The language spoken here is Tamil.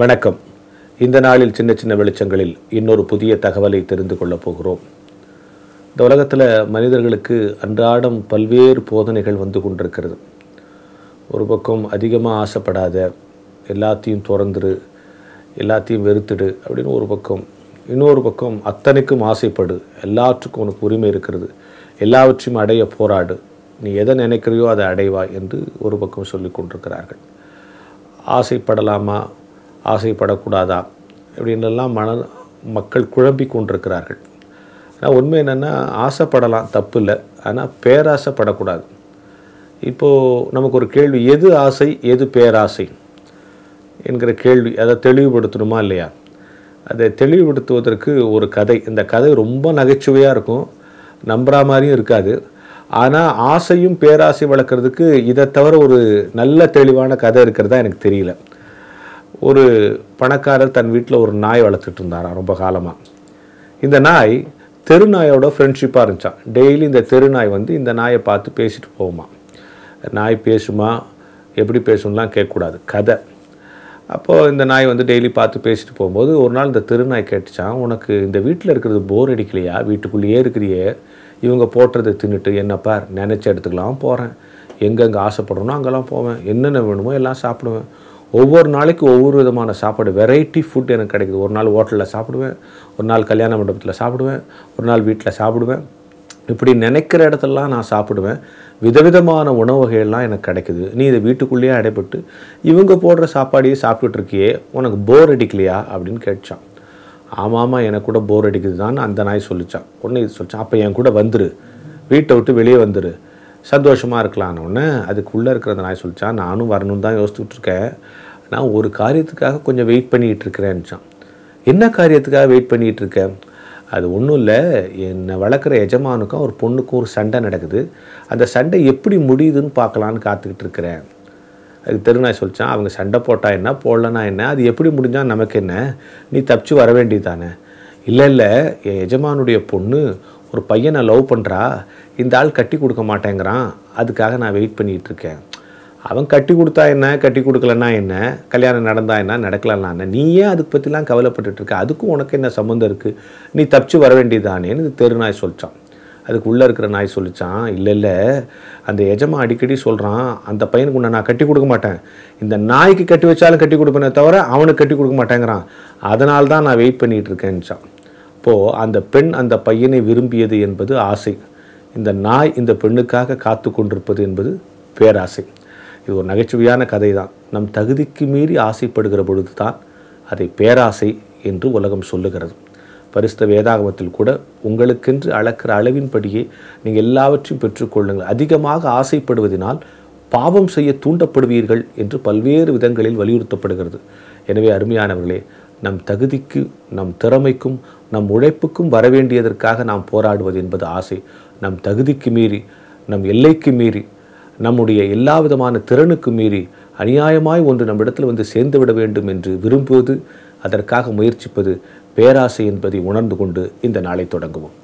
வணக்கம். இந்த நாளில் சின்ன சின்ன வெளிச்சங்களில் இன்னொரு புதிய தகவலை தெரிந்து கொள்ளப் போகிறோம். இந்த உலகத்தில் மனிதர்களுக்கு அன்றாடம் பல்வேறு போதனைகள் வந்து கொண்டிருக்கிறது. ஒரு பக்கம் அதிகமாக ஆசைப்படாத எல்லாத்தையும் திறந்துரு எல்லாத்தையும் வெறுத்துடு அப்படின்னு ஒரு பக்கம் இன்னொரு பக்கம் அத்தனைக்கும் ஆசைப்படு எல்லாற்றுக்கும் உனக்கு உரிமை இருக்கிறது எல்லாவற்றையும் அடைய போராடு நீ எதை நினைக்கிறியோ அதை அடைவாய் என்று ஒரு பக்கம் சொல்லி கொண்டிருக்கிறார்கள். ஆசைப்படலாமா? ஆசைப்படக்கூடாதா? இப்படின்லாம் மன மக்கள் குழம்பி கொண்டிருக்கிறார்கள் ஆனால் உண்மை என்னென்னா ஆசைப்படலாம் தப்பு இல்லை ஆனால் பேராசைப்படக்கூடாது. இப்போது நமக்கு ஒரு கேள்வி எது ஆசை எது பேராசை? என்கிற கேள்வி அதை தெளிவுபடுத்தணுமா இல்லையா? அதை தெளிவுபடுத்துவதற்கு ஒரு கதை. இந்த கதை ரொம்ப நகைச்சுவையாக இருக்கும். நம்புகிற மாதிரியும் இருக்காது. ஆனால் ஆசையும் பேராசை வளர்க்குறதுக்கு இதை தவிர ஒரு நல்ல தெளிவான கதை இருக்கிறதா எனக்கு தெரியல. ஒரு பணக்காரர் தன் வீட்டில் ஒரு நாய் வளர்த்துட்டு இருந்தாராம் ரொம்ப காலமாக இந்த நாய் தெரு நாயோட ஃப்ரெண்ட்ஷிப்பாக இருந்துச்சான் டெய்லி இந்த தெரு நாய் வந்து இந்த நாயை பார்த்து பேசிட்டு போகுமா. நாய் பேசுமா? எப்படி பேசும்லாம் கேட்கக்கூடாது. கதை. அப்போது இந்த நாய் வந்து டெய்லி பார்த்து பேசிட்டு போகும்போது ஒரு நாள் இந்த தெருநாய் கேட்டுச்சான் உனக்கு இந்த வீட்டில் இருக்கிறது போர் அடிக்கலையா? வீட்டுக்குள்ளேயே இருக்கிறியே. இவங்க போட்டுறதை தின்னுட்டு என்ன பார் நினச்ச இடத்துக்குலாம் போகிறேன் எங்கெங்கே ஆசைப்படணும் அங்கெல்லாம் போவேன். என்னென்ன வேணுமோ எல்லாம் சாப்பிடுவேன். ஒவ்வொரு நாளைக்கு ஒவ்வொரு விதமான சாப்பாடு வெரைட்டி ஃபுட் எனக்கு கிடைக்குது. ஒரு நாள் ஹோட்டலில் சாப்பிடுவேன் ஒரு நாள் கல்யாண மண்டபத்தில் சாப்பிடுவேன் ஒரு நாள் வீட்டில் சாப்பிடுவேன். இப்படி நினைக்கிற இடத்துலலாம் நான் சாப்பிடுவேன். விதவிதமான உணவு வகைகள்லாம் எனக்கு கிடைக்குது. நீ இதை வீட்டுக்குள்ளேயே அடைபட்டு இவங்க போடுற சாப்பாடையே சாப்பிட்டுட்ருக்கியே உனக்கு போர் அடிக்கலையா? அப்படின்னு கேட்டான் ஆமாம் ஆமாம் எனக்கு கூட போர் அடிக்குது தான் அந்த நாய் சொல்லிச்சான். உடனே இது சொல்லிச்சான் அப்போ என் கூட வந்துரு. வீட்டை விட்டு வெளியே வந்துரு. சந்தோஷமாக இருக்கலான்னு அதுக்குள்ளே இருக்கிற அந்த நாய் சொல்லிச்சான் நானும் வரணும்னு தான் யோசிச்சுட்டு இருக்கேன் நான் ஒரு காரியத்துக்காக கொஞ்சம் வெயிட் பண்ணிகிட்டு இருக்கிறேன்னுச்சான் என்ன காரியத்துக்காக வெயிட் பண்ணிகிட்டு இருக்கேன் அது ஒன்றும் இல்லை. என்னை வளர்க்குற எஜமானுக்கும் ஒரு பொண்ணுக்கும் ஒரு சண்டை நடக்குது. அந்த சண்டை எப்படி முடியுதுன்னு பார்க்கலான்னு காத்துக்கிட்டு இருக்கிறேன். அதுக்கு தெருநாய் சொல்லிச்சான் அவங்க சண்டை போட்டால் என்ன? போடலனா என்ன? அது எப்படி முடிஞ்சால் நமக்கு என்ன? நீ தப்பிச்சு வர வேண்டியதானே இல்லை இல்லை. என் எஜமானுடைய பொண்ணு ஒரு பையனை லவ் பண்ணுறா இந்த ஆள் கட்டி கொடுக்க மாட்டேங்கிறான். அதுக்காக நான் வெயிட் பண்ணிகிட்ருக்கேன். அவன் கட்டி கொடுத்தா என்ன? கட்டி கொடுக்கலன்னா என்ன? கல்யாணம் நடந்தா என்ன? நடக்கலன்னா என்ன? நீ ஏன் அதுக்கு பற்றிலாம் கவலைப்பட்டுட்டு அதுக்கும் உனக்கு என்ன சம்மந்தம் இருக்குது நீ தப்பிச்சு வர வேண்டியதானேன்னு இது தெருநாய் சொல்லிச்சான். அதுக்கு உள்ளே இருக்கிற நாய் சொல்லிச்சான். இல்லை இல்லை. அந்த எஜமா அடிக்கடி சொல்கிறான் அந்த பையனுக்கு உன்னை நான் கட்டி கொடுக்க மாட்டேன். இந்த நாய்க்கு கட்டி வச்சாலும் கட்டி கொடுப்பேனே தவிர அவனுக்கு கட்டி கொடுக்க மாட்டேங்கிறான். அதனால தான் நான் வெயிட் பண்ணிகிட்டு இருக்கேன்ச்சான் இப்போது அந்த பெண் அந்த பையனை விரும்பியது என்பது ஆசை. இந்த நாய் இந்த பெண்ணுக்காக காத்து கொண்டிருப்பது என்பது பேராசை. இது ஒரு நகைச்சுவையான கதை தான் நம் தகுதிக்கு மீறி ஆசைப்படுகிற பொழுது தான் அதை பேராசை என்று உலகம் சொல்லுகிறது. பரிசுத்த வேதாகமத்தில் கூட உங்களுக்கென்று அளக்கிற அளவின்படியே நீங்கள் எல்லாவற்றையும் பெற்றுக்கொள்ளுங்கள் அதிகமாக ஆசைப்படுவதனால் பாவம் செய்ய தூண்டப்படுவீர்கள் என்று பல்வேறு விதங்களில் வலியுறுத்தப்படுகிறது. எனவே அருமையானவர்களே நம் தகுதிக்கு நம் திறமைக்கும் நம் உழைப்புக்கும் வரவேண்டியதற்காக நாம் போராடுவது என்பது ஆசை. நம் தகுதிக்கு மீறி நம் எல்லைக்கு மீறி நம்முடைய எல்லா விதமான திறனுக்கு மீறி அநியாயமாய் ஒன்று நம்மிடத்தில் வந்து சேர்ந்துவிட வேண்டும் என்று விரும்புவது அதற்காக முயற்சிப்பது பேராசை என்பதை உணர்ந்து கொண்டு இந்த நாளை தொடங்குவோம்.